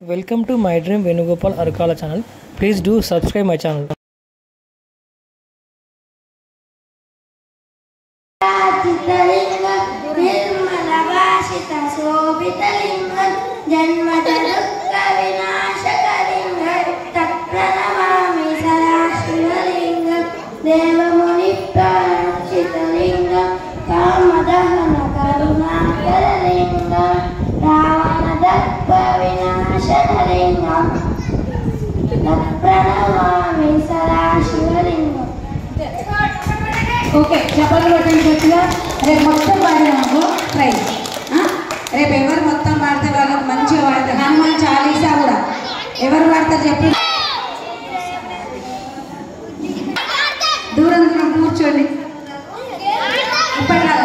Welcome to my dream Venugopal Arakal channel please do subscribe my channel okay చెప్పలు కొట్టండి చెప్పిలో రేపు మొత్తం పాడినాము ప్రైజ్. రేపు ఎవరు మొత్తం పాడితే వాళ్ళకి మంచిగా పాడతారు హనుమాన్ చాలీసా కూడా. ఎవరు పాడతారు చెప్పి దూరం దూరం కూర్చోండి. ఇప్పటిలాగా